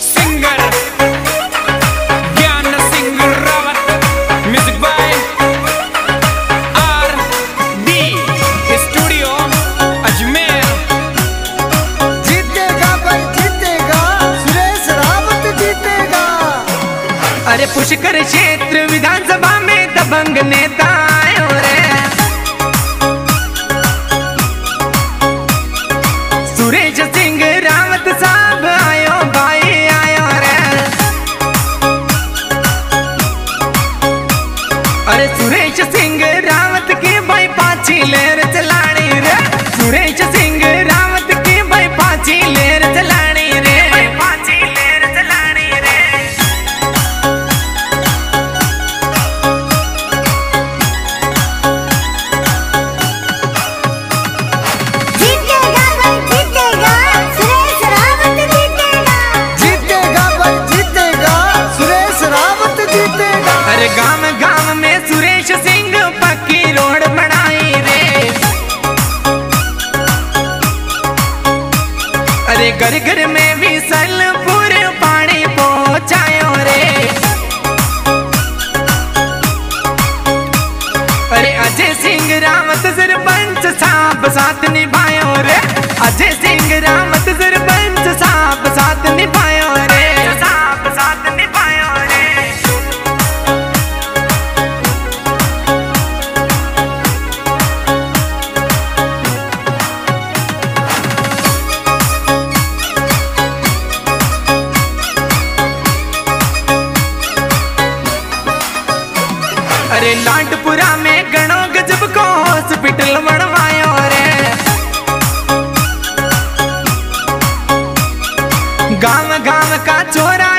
Singer Gyan Singh Rawat music by R D studio Ajmer जीतेगा भाई जीतेगा। सुरेश रावत जीतेगा। अरे पुष्कर क्षेत्र विधानसभा में दबंग नेता घर घर में भी सलपुर पानी पहुंचायो रे। अरे अजय सिंह रावत सरपंच साहब साथ निभायो रे। अजय सिंह रावत अरे लाडपुरा में गणों गजब को हॉस्पिटल बनवायो रे। गाँव गाँव का चोराया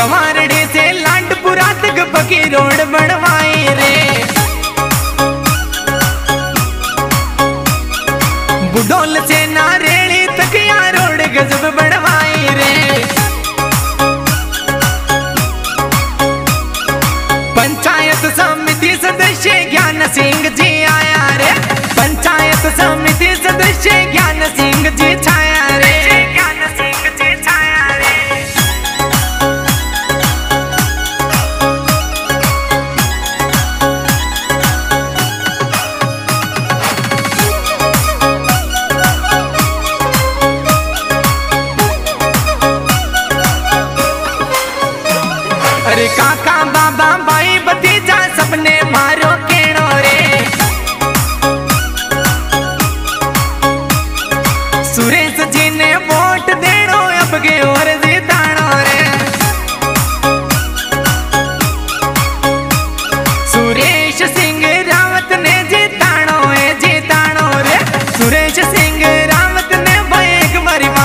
गवारडे से लाडपुरा तक पकी रोड बनवाई रे। बुडोल से नारेड़ी तक या रोड गजब बनवाई रे। पंचायत समिति सदस्य ज्ञान सिंह जी आया रे। पंचायत समिति सदस्य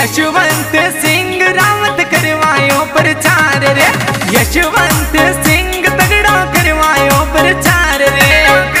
यशवंत सिंह रावत करवायो प्रचार रे। यशवंत सिंह तगड़ा करवायो प्रचार रे।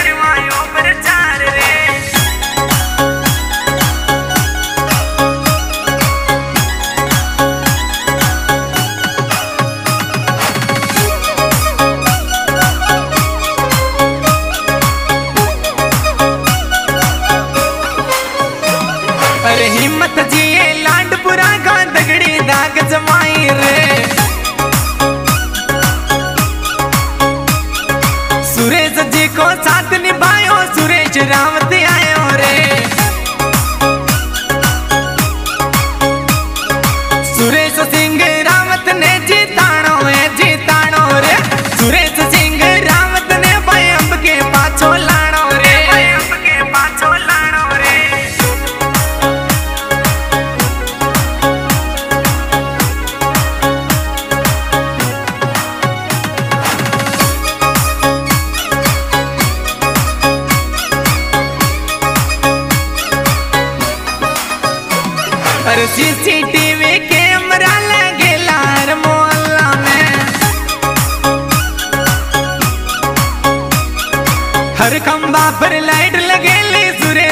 सीसीटीवी कैमरा लगेला हर मोहल्ला में। हर खंबा पर लाइट लगेली सुरे